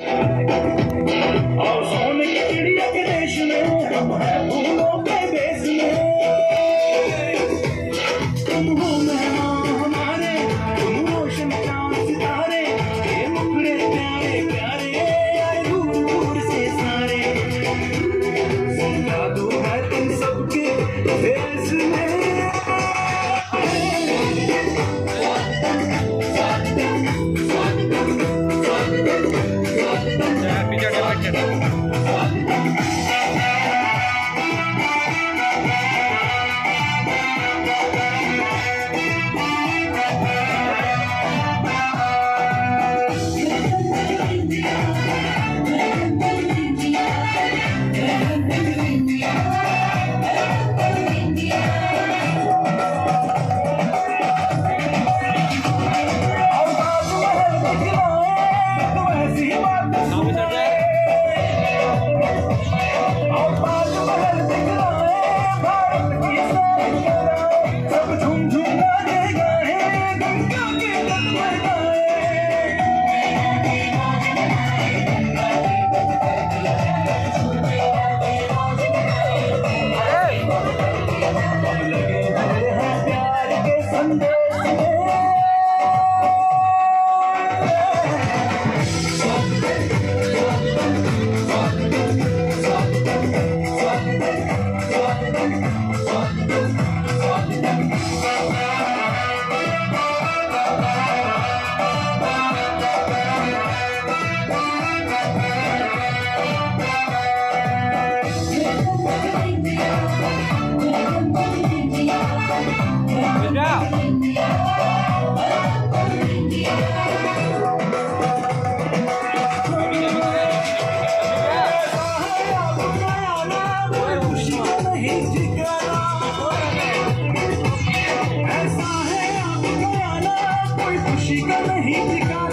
I was on in kitty up in Asia, Thank you. Good job. खुशी का नहीं ठिकाना